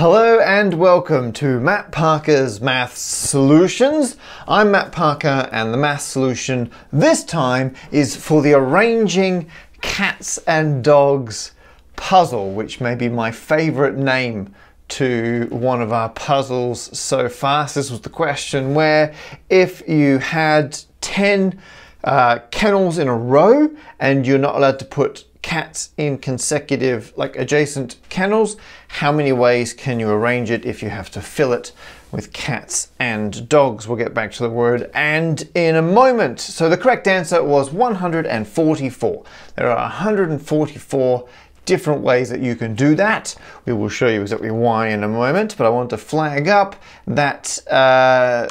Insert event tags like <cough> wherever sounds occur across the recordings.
Hello and welcome to Matt Parker's Math Solutions. I'm Matt Parker and the math solution this time is for the arranging cats and dogs puzzle, which may be my favorite name to one of our puzzles so far. This was the question where if you had 10 uh, kennels in a row and you're not allowed to put cats in consecutive, like adjacent kennels, how many ways can you arrange it if you have to fill it with cats and dogs? We'll get back to the word and in a moment. So the correct answer was 144. There are 144 different ways that you can do that. We will show you exactly why in a moment, but I want to flag up that uh,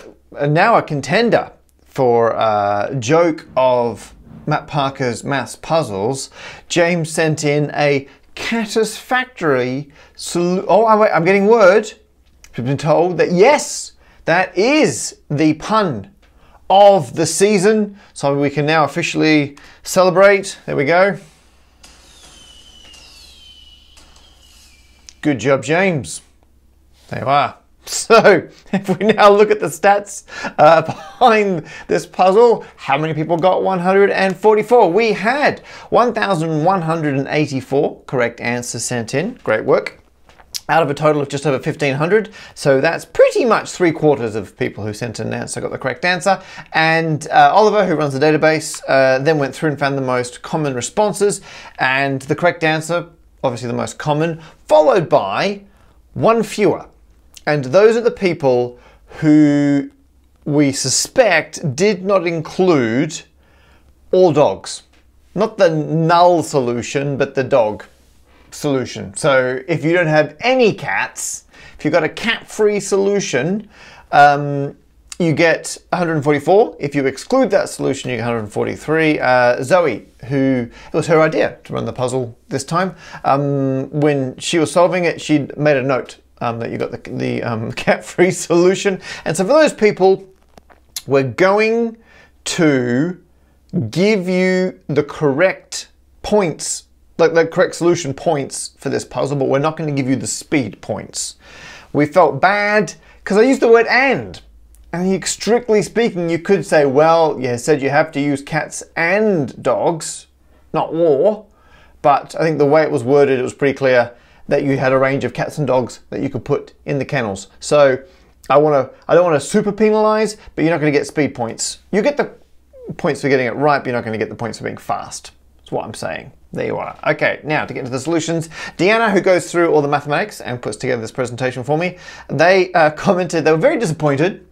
now a contender for a joke of Matt Parker's Maths Puzzles, James sent in a Catusfactory solution. Oh, oh, wait, I'm getting word. We've been told that yes, that is the pun of the season. So we can now officially celebrate. There we go. Good job, James. There you are. So, <laughs> if we now look at the stats uh, <laughs> behind this puzzle, how many people got 144? We had 1,184 correct answers sent in. Great work. Out of a total of just over 1,500. So that's pretty much three quarters of people who sent an answer got the correct answer. And uh, Oliver, who runs the database, uh, then went through and found the most common responses. And the correct answer, obviously the most common, followed by one fewer. And those are the people who we suspect did not include all dogs. Not the null solution, but the dog solution. So if you don't have any cats, if you've got a cat-free solution, um, you get 144. If you exclude that solution, you get 143. Uh, Zoe, who it was her idea to run the puzzle this time, um, when she was solving it, she'd made a note um, that you got the, the um, <laughs> cat-free solution. And so for those people, we're going to give you the correct points, like the correct solution points for this puzzle, but we're not going to give you the speed points. We felt bad because I used the word and. And strictly speaking, you could say, well, you said you have to use cats and dogs, not war. But I think the way it was worded, it was pretty clear that you had a range of cats and dogs that you could put in the kennels. So I want to, I don't want to super penalize, but you're not going to get speed points. You get the points for getting it right, but you're not going to get the points for being fast. That's what I'm saying. There you are. Okay, now to get into the solutions. Deanna, who goes through all the mathematics and puts together this presentation for me, they uh, <laughs> commented they were very disappointed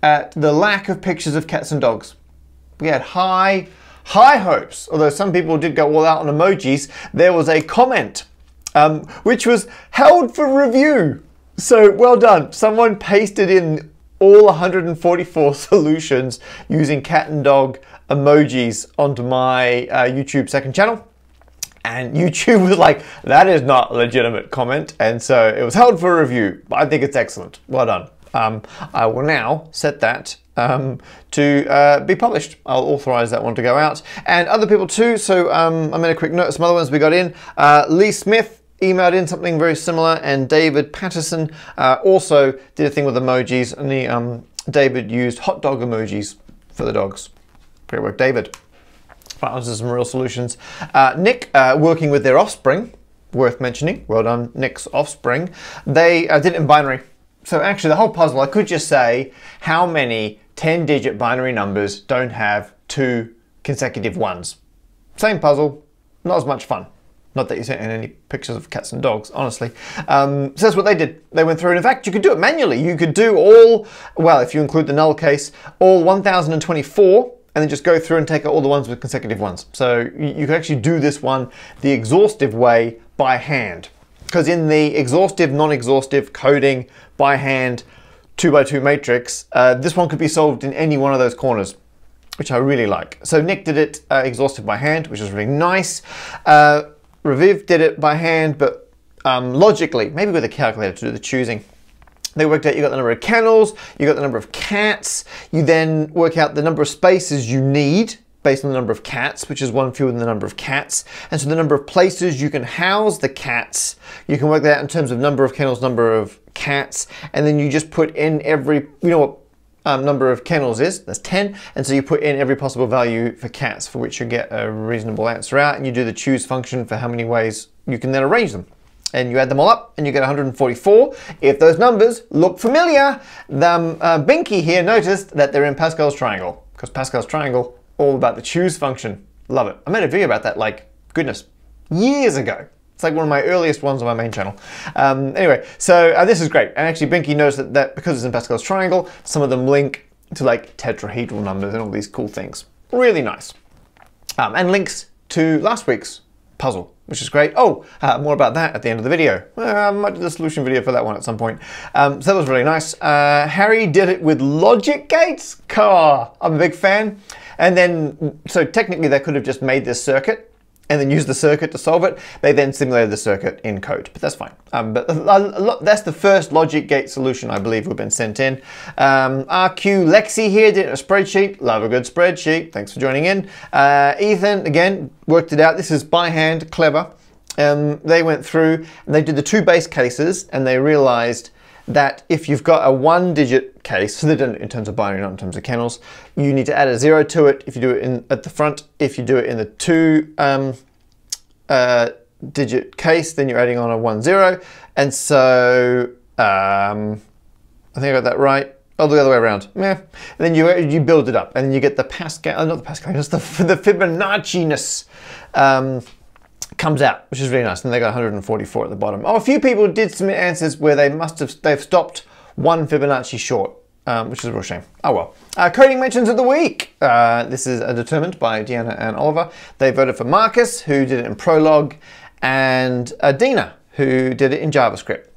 at the lack of pictures of cats and dogs. We had high, high hopes, although some people did go all out on emojis. There was a comment um, which was held for review. So well done. Someone pasted in all 144 <laughs> solutions using cat and dog emojis onto my uh, YouTube second channel. And YouTube was like, that is not a legitimate comment. And so it was held for review. I think it's excellent. Well done. Um, I will now set that um, to uh, be published. I'll authorize that one to go out. And other people too. So um, I made a quick note of some other ones we got in. Uh, Lee Smith emailed in something very similar, and David Patterson uh, also did a thing with emojis, and the, um, David used hot dog emojis for the dogs. Great work, David. Right, those are some real solutions. Uh, Nick, uh, working with their offspring, worth mentioning. Well done, Nick's offspring. They did it in binary. So actually, the whole puzzle, I could just say how many 10-digit binary numbers don't have two consecutive ones. Same puzzle, not as much fun. Not that you sent in any pictures of cats and dogs, honestly. Um, so that's what they did. They went through, and in fact, you could do it manually. You could do all, well, if you include the null case, all 1024, and then just go through and take all the ones with consecutive ones. So you, you could actually do this one the exhaustive way by hand. Because in the exhaustive, non-exhaustive coding by hand, two by two matrix, uh, this one could be solved in any one of those corners which I really like. So Nick did it uh, exhaustive by hand, which is really nice. Uh, Raviv did it by hand, but um, logically, maybe with a calculator to do the choosing. They worked out you got the number of kennels, you got the number of cats, you then work out the number of spaces you need based on the number of cats, which is one fewer than the number of cats. And so the number of places you can house the cats, you can work that out in terms of number of kennels, number of cats, and then you just put in every, you know what um, number of kennels is, that's 10, and so you put in every possible value for cats for which you get a reasonable answer out, and you do the choose function for how many ways you can then arrange them and you add them all up and you get 144. If those numbers look familiar, then uh, Binky here noticed that they're in Pascal's triangle because Pascal's triangle all about the choose function. Love it. I made a video about that like goodness years ago. It's like one of my earliest ones on my main channel. Um, anyway, so uh, this is great. And actually, Binky knows that, that because it's in Pascal's triangle, some of them link to like tetrahedral numbers and all these cool things. Really nice. Um, and links to last week's puzzle, which is great. Oh, uh, more about that at the end of the video. Uh, I might do the solution video for that one at some point. Um, so that was really nice. Uh, Harry did it with logic gates. Car. I'm a big fan. And then, so technically they could have just made this circuit and then used the circuit to solve it. They then simulated the circuit in code, but that's fine. Um, but that's the first logic gate solution I believe we've been sent in. Um, RQLexi here did a spreadsheet. Love a good spreadsheet. Thanks for joining in. Uh, Ethan, again, worked it out. This is by hand, clever. Um, they went through and they did the two base cases and they realized that if you've got a one digit case, so <laughs> in terms of binary, not in terms of kennels, you need to add a zero to it if you do it in at the front. If you do it in the two um, uh, digit case, then you're adding on a one zero. And so um, I think I got that right. Oh, the other way around. Yeah. And then you you build it up, and then you get the Pascal, uh, not the Pascal, it's <laughs> the the Fibonacci-ness. Um, comes out, which is really nice. And they got 144 at the bottom. Oh, a few people did submit answers where they must have, they've stopped one Fibonacci short, um, which is a real shame. Oh well. Uh, coding mentions of the week. Uh, this is uh, determined by Deanna and Oliver. They voted for Marcus, who did it in Prolog, and uh, Dina, who did it in JavaScript.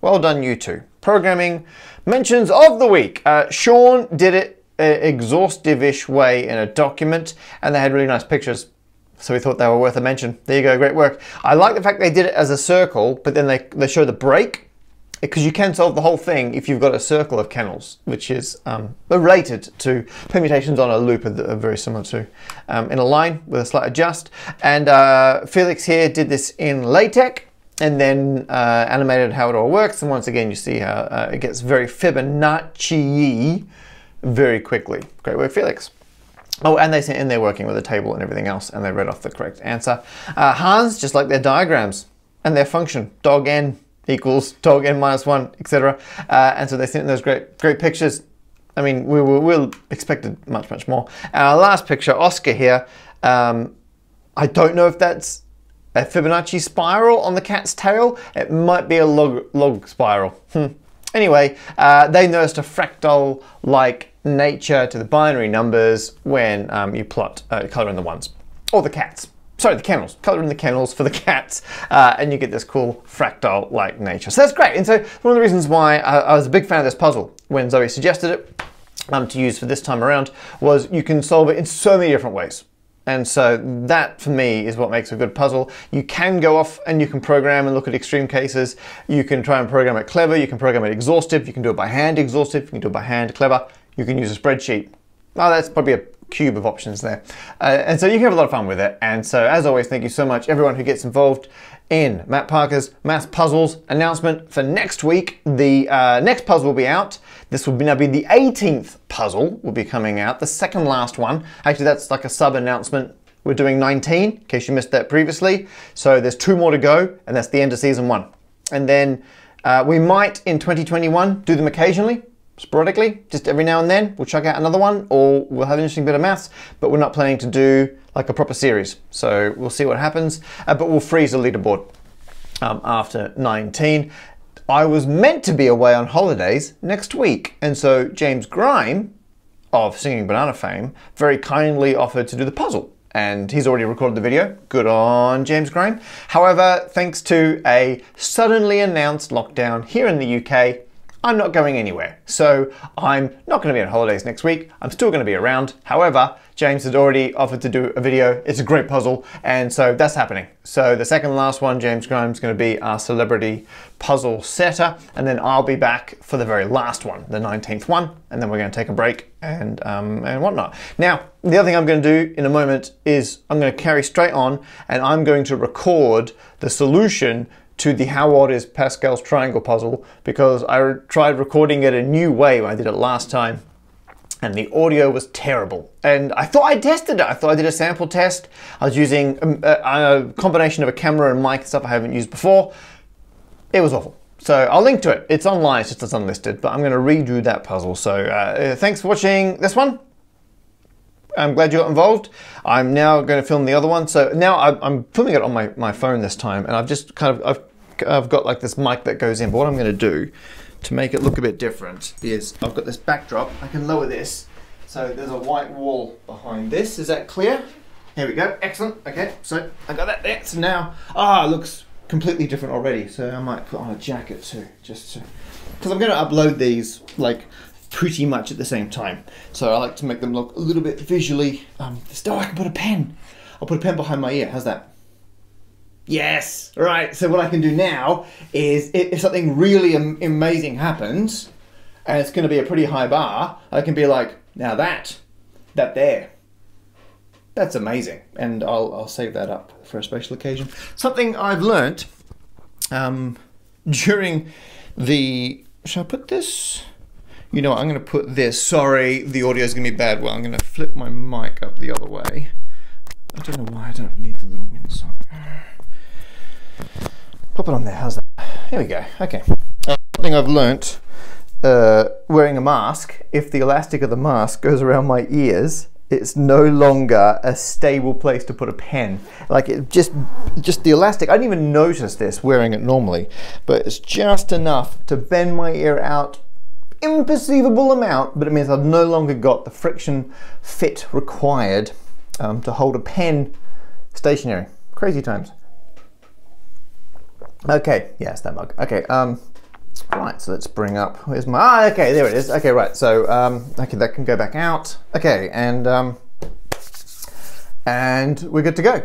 Well done, you two. Programming mentions of the week. Uh, Sean did it uh, exhaustive-ish way in a document, and they had really nice pictures so we thought they were worth a mention. There you go, great work. I like the fact they did it as a circle, but then they, they show the break, because you can solve the whole thing if you've got a circle of kennels, which is um, related to permutations on a loop that are very similar to um, in a line with a slight adjust. And uh, Felix here did this in LaTeX and then uh, animated how it all works. And once again, you see how uh, it gets very Fibonacci very quickly. Great work, Felix. Oh, and they sent in there working with a table and everything else, and they read off the correct answer. Uh, Hans, just like their diagrams and their function, dog n equals dog n minus one, etc. Uh, and so they sent in those great, great pictures. I mean, we, we, we expected much, much more. Our last picture, Oscar here. Um, I don't know if that's a Fibonacci spiral on the cat's tail. It might be a log, log spiral. Hmm. Anyway, uh, they noticed a fractal-like nature to the binary numbers when um, you plot uh, color in the ones or the cats. Sorry, the kennels. Color in the kennels for the cats, uh, and you get this cool fractal-like nature. So that's great. And so one of the reasons why I, I was a big fan of this puzzle when Zoe suggested it um, to use for this time around was you can solve it in so many different ways. And so that for me is what makes a good puzzle. You can go off and you can program and look at extreme cases. You can try and program it clever. You can program it exhaustive. You can do it by hand exhaustive. You can do it by hand clever. You can use a spreadsheet. Oh, that's probably a cube of options there. Uh, and so you can have a lot of fun with it. And so as always, thank you so much everyone who gets involved in Matt Parker's Math Puzzles announcement for next week. The uh, next puzzle will be out. This will be, now be the 18th puzzle will be coming out, the second last one. Actually, that's like a sub announcement. We're doing 19, in case you missed that previously. So there's two more to go, and that's the end of season one. And then uh, we might in 2021 do them occasionally sporadically, just every now and then. We'll chuck out another one or we'll have an interesting bit of maths, but we're not planning to do like a proper series. So we'll see what happens, uh, but we'll freeze the leaderboard um, after 19. I was meant to be away on holidays next week, and so James Grime of Singing Banana fame very kindly offered to do the puzzle. And he's already recorded the video. Good on James Grime. However, thanks to a suddenly announced lockdown here in the UK, I'm not going anywhere. So I'm not going to be on holidays next week. I'm still going to be around. However, James had already offered to do a video. It's a great puzzle, and so that's happening. So the second last one, James Grimes, is going to be our celebrity puzzle setter, and then I'll be back for the very last one, the 19th one, and then we're going to take a break and um, and whatnot. Now, the other thing I'm going to do in a moment is I'm going to carry straight on, and I'm going to record the solution to the how odd is Pascal's triangle puzzle because I tried recording it a new way when I did it last time and the audio was terrible. And I thought I tested it. I thought I did a sample test. I was using a, um, a, a combination of a camera and mic and stuff I haven't used before. It was awful. So I'll link to it. It's online, it's just it's unlisted, but I'm going to redo that puzzle. So uh, thanks for watching this one. I'm glad you got involved. I'm now going to film the other one. So now I'm filming it on my, my phone this time, and I've just kind of, I've, I've got like this mic that goes in. But what I'm going to do to make it look a bit different is I've got this backdrop. I can lower this. So there's a white wall behind this. Is that clear? Here we go. Excellent. Okay, so I got that there. So now, ah, it looks completely different already. So I might put on a jacket too, just to, because I'm going to upload these like pretty much at the same time. So I like to make them look a little bit visually. Um, oh, I can put a pen. I'll put a pen behind my ear. How's that? Yes. Right. So what I can do now is if something really amazing happens, and it's going to be a pretty high bar, I can be like, now that, that there. That's amazing, and I'll, I'll save that up for a special occasion. Something I've learnt um, during the. Shall I put this? You know what, I'm going to put this. Sorry, the audio is going to be bad. Well, I'm going to flip my mic up the other way. I don't know why I don't need the little windsock. Pop it on there. How's that? Here we go. Okay. Uh, something I've learnt uh, wearing a mask, if the elastic of the mask goes around my ears, it's no longer a stable place to put a pen. Like it just, just the elastic. I didn't even notice this wearing it normally, but it's just enough to bend my ear out imperceivable amount, but it means I've no longer got the friction fit required um, to hold a pen stationary. Crazy times. Okay, yes, that mug. Okay, um, right, so let's bring up, where's my, ah, okay, there it is. Okay, right, so, um, okay, that can go back out. Okay, and, um, and we're good to go.